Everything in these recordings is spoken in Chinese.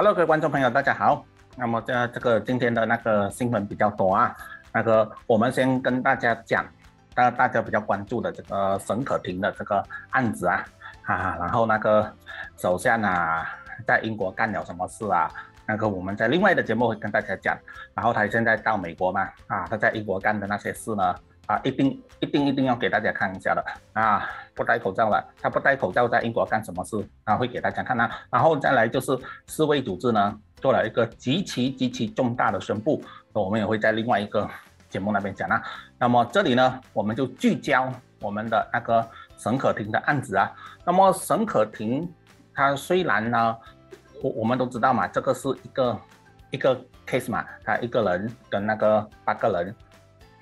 Hello，各位观众朋友，大家好。那么这这个今天的那个新闻比较多啊，那个我们先跟大家讲，大大家比较关注的这个沈可婷的这个案子啊，啊，然后那个首相啊在英国干了什么事啊？那个我们在另外的节目会跟大家讲。然后他现在到美国嘛，啊，他在英国干的那些事呢？啊，一定一定一定要给大家看一下的啊！不戴口罩了，他不戴口罩在英国干什么事啊？会给大家看啊。然后再来就是世卫组织呢做了一个极其极其重大的宣布，我们也会在另外一个节目那边讲啊。那么这里呢，我们就聚焦我们的那个沈可婷的案子啊。那么沈可婷她虽然呢，我我们都知道嘛，这个是一个一个 case 嘛，他一个人跟那个八个人。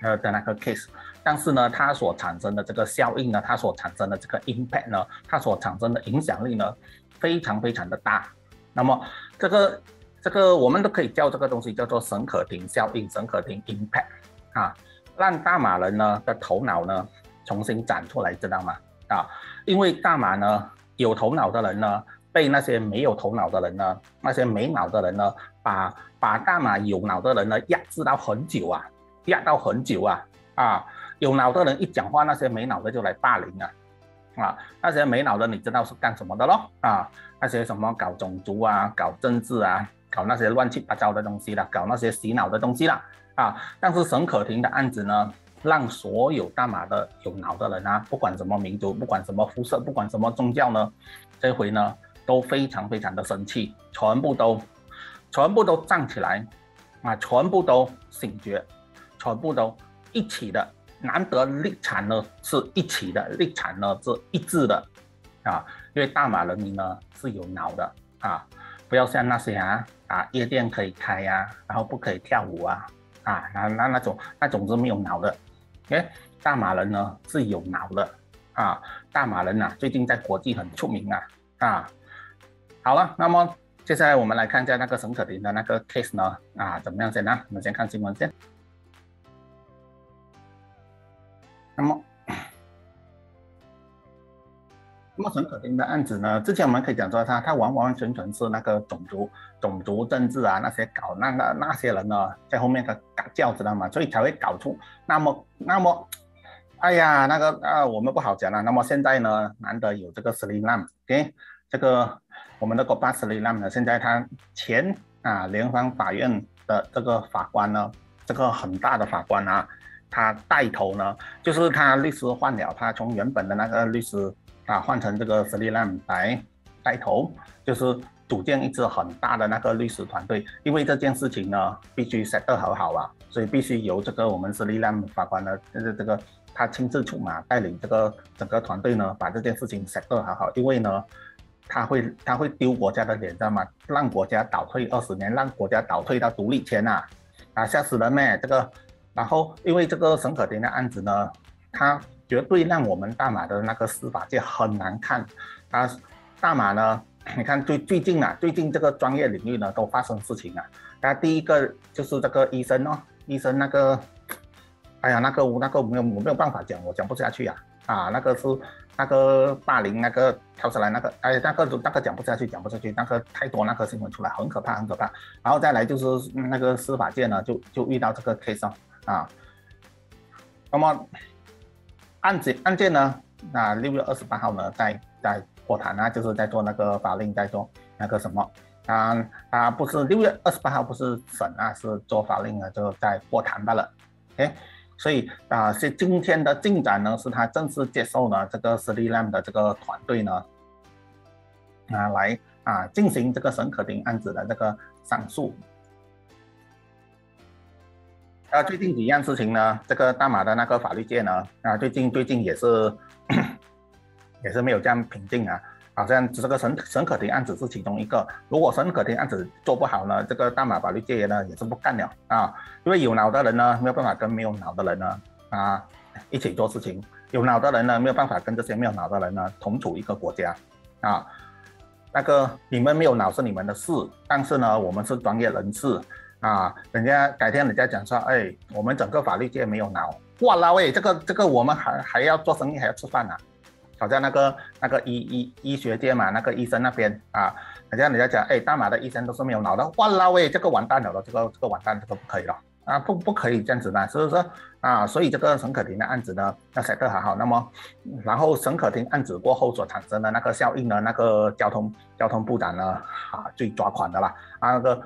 呃的那个 case，但是呢，它所产生的这个效应呢，它所产生的这个 impact 呢，它所产生的影响力呢，非常非常的大。那么这个这个我们都可以叫这个东西叫做沈可停效应，沈可停 impact 啊，让大马人呢的头脑呢重新长出来，知道吗？啊，因为大马呢有头脑的人呢，被那些没有头脑的人呢，那些没脑的人呢，把把大马有脑的人呢压制到很久啊。压到很久啊啊！有脑的人一讲话，那些没脑的就来霸凌啊啊！那些没脑的，你知道是干什么的咯啊？那些什么搞种族啊、搞政治啊、搞那些乱七八糟的东西啦，搞那些洗脑的东西啦啊！但是沈可婷的案子呢，让所有大马的有脑的人啊，不管什么民族，不管什么肤色，不管什么宗教呢，这回呢都非常非常的生气，全部都全部都站起来啊，全部都醒觉。全部都一起的，难得立场呢是一起的，立场呢是一致的，啊，因为大马人民呢是有脑的啊，不要像那些啊啊夜店可以开呀，然后不可以跳舞啊啊那那那种那种是没有脑的，哎，大马人呢是有脑的啊，大马人呐最近在国际很出名啊啊，好了，那么接下来我们来看一下那个沈可婷的那个 case 呢啊怎么样先呢？我们先看新闻先。那么，那么沈可婷的案子呢？之前我们可以讲说，他他完完全全是那个种族种族政治啊，那些搞那那那些人呢，在后面的搞教，知道吗？所以才会搞出那么那么，哎呀，那个啊，我们不好讲了。那么现在呢，难得有这个斯里兰，OK，这个我们的国巴斯里兰呢，现在他前啊联邦法院的这个法官呢，这个很大的法官啊。他带头呢，就是他律师换了，他从原本的那个律师啊换成这个斯利兰来带头，就是组建一支很大的那个律师团队。因为这件事情呢，必须 set 好好啊，所以必须由这个我们斯利兰法官呢，就是这个他亲自出马带领这个整个团队呢，把这件事情 set 好好。因为呢，他会他会丢国家的脸，知道吗？让国家倒退二十年，让国家倒退到独立前呐，啊吓死人咩？这个。然后，因为这个沈可丁的案子呢，他绝对让我们大马的那个司法界很难看。他，大马呢，你看最最近啊，最近这个专业领域呢都发生事情啊。他第一个就是这个医生哦，医生那个，哎呀，那个那个没有我没有办法讲，我讲不下去啊。啊，那个是那个霸凌那个跳出来那个，哎，那个那个讲不下去，讲不下去，那个太多那个新闻出来，很可怕，很可怕。然后再来就是那个司法界呢，就就遇到这个 case 哦。啊，那么案子案件呢？那六月二十八号呢，在在过谈啊，就是在做那个法令，在做那个什么？啊啊，不是六月二十八号不是审啊，是做法令啊，就在过谈罢了。哎，所以啊，是今天的进展呢，是他正式接受了这个斯里兰的这个团队呢，啊，来啊进行这个沈可丁案子的这个上诉。啊，最近几样事情呢？这个大马的那个法律界呢，啊，最近最近也是 也是没有这样平静啊。好像这个沈沈可婷案子是其中一个。如果沈可婷案子做不好呢，这个大马法律界呢也是不干了啊。因为有脑的人呢没有办法跟没有脑的人呢啊一起做事情，有脑的人呢没有办法跟这些没有脑的人呢同处一个国家啊。那个你们没有脑是你们的事，但是呢我们是专业人士。啊，人家改天人家讲说，哎，我们整个法律界没有脑，哇啦喂，这个这个我们还还要做生意，还要吃饭呢。好像那个那个医医医学界嘛，那个医生那边啊，人家人家讲，哎，大马的医生都是没有脑的，哇啦喂，这个完蛋了了，这个这个完蛋，这个不可以了啊，不不可以这样子的，所以说啊，所以这个沈可婷的案子呢要写得还好。那么，然后沈可婷案子过后所产生的那个效应呢，那个交通交通部长呢啊最抓狂的啦，啊那个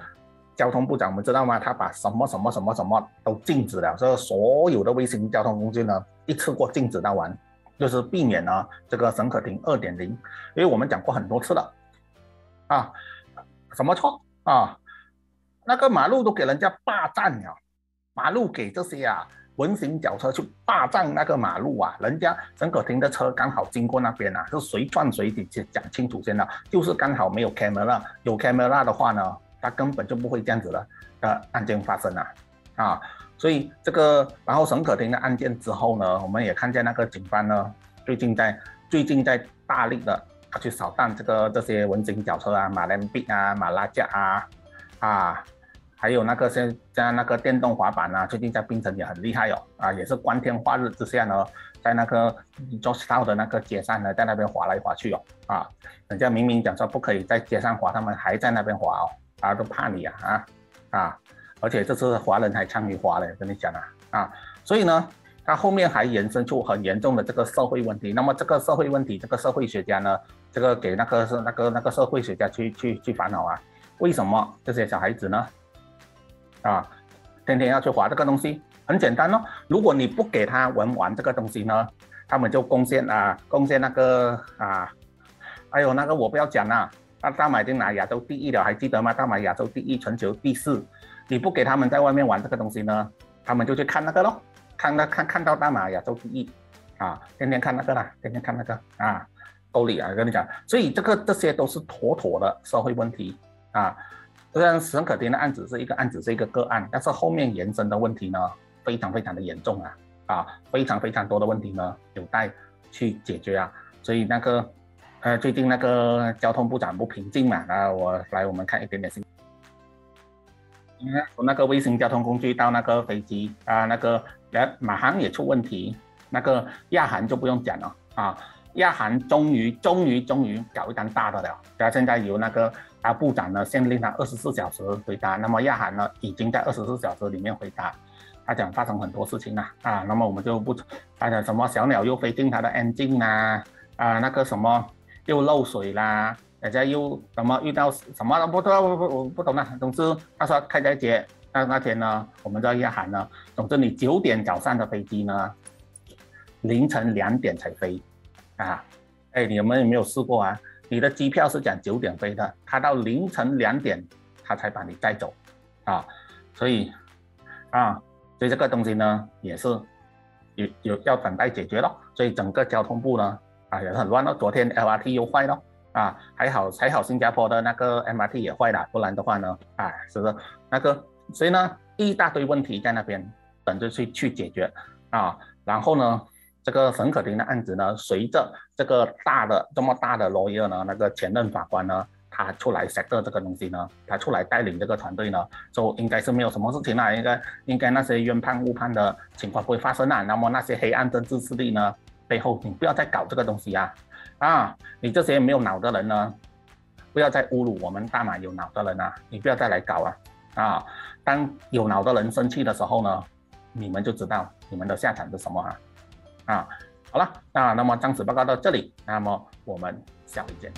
交通部长我们知道吗？他把什么什么什么什么都禁止了，这所有的微型交通工具呢一次过禁止到完，就是避免呢这个沈可婷二点零，因为我们讲过很多次了。啊，什么错啊？那个马路都给人家霸占了，马路给这些啊文行脚车去霸占那个马路啊，人家沈可婷的车刚好经过那边啊，是谁撞谁的，讲清楚先了，就是刚好没有 camera，有 camera 的话呢，他根本就不会这样子的的案件发生啊，啊，所以这个，然后沈可婷的案件之后呢，我们也看见那个警方呢，最近在最近在大力的。他去扫荡这个这些文景脚车啊，马兰币啊，马拉架啊，啊，还有那个现在那个电动滑板啊，最近在槟城也很厉害哦，啊，也是光天化日之下呢，在那个 George Town 的那个街上呢，在那边滑来滑去哦，啊，人家明明讲说不可以在街上滑，他们还在那边滑哦，啊，都怕你啊，啊，啊，而且这次华人还参与华嘞，跟你讲啊，啊，所以呢。它后面还延伸出很严重的这个社会问题。那么这个社会问题，这个社会学家呢，这个给那个是那个那个社会学家去去去烦恼啊？为什么这些小孩子呢？啊，天天要去划这个东西？很简单哦，如果你不给他玩玩这个东西呢，他们就贡献啊贡献那个啊，哎呦那个我不要讲了，那大马已经拿亚洲第一了，还记得吗？大马亚洲第一，全球第四。你不给他们在外面玩这个东西呢，他们就去看那个喽。看那看看到大马亚洲第一，啊，天天看那个啦，天天看那个啊，道理啊，跟你讲，所以这个这些都是妥妥的社会问题啊。虽然沈可婷的案子是一个案子，是一个个案，但是后面延伸的问题呢，非常非常的严重啊，啊，非常非常多的问题呢，有待去解决啊。所以那个，呃，最近那个交通部长不平静嘛，啊，我来我们看一点点新。从那个卫星交通工具到那个飞机啊，那个呃马航也出问题，那个亚航就不用讲了啊，亚航终于终于终于搞一单大的了，他现在由那个啊部长呢限令他二十四小时回答，那么亚航呢已经在二十四小时里面回答，他讲发生很多事情了啊，那么我们就不，他讲什么小鸟又飞进他的 engine 啊，啊那个什么又漏水啦。人家又什么遇到什么不知道，不不不懂了。总之他说开斋节那那天呢，我们在亚航呢。总之你九点早上的飞机呢，凌晨两点才飞啊。哎，你们有没有试过啊？你的机票是讲九点飞的，他到凌晨两点他才把你带走啊。所以啊，所以这个东西呢也是有有要等待解决了。所以整个交通部呢啊也是很乱哦。昨天 LRT 又坏了。啊，还好还好，新加坡的那个 MRT 也坏了，不然的话呢，啊，是不是那个？所以呢，一大堆问题在那边等着去去解决啊。然后呢，这个沈可婷的案子呢，随着这个大的这么大的 lawyer 呢，那个前任法官呢，他出来 set 这个东西呢，他出来带领这个团队呢，就应该是没有什么事情了，应该应该那些冤判误判的情况不会发生了。那么那些黑暗政治势力呢，背后你不要再搞这个东西啊。啊，你这些没有脑的人呢，不要再侮辱我们大马有脑的人啊！你不要再来搞啊！啊，当有脑的人生气的时候呢，你们就知道你们的下场是什么啊！啊，好了，那那么张子报告到这里，那么我们下回见。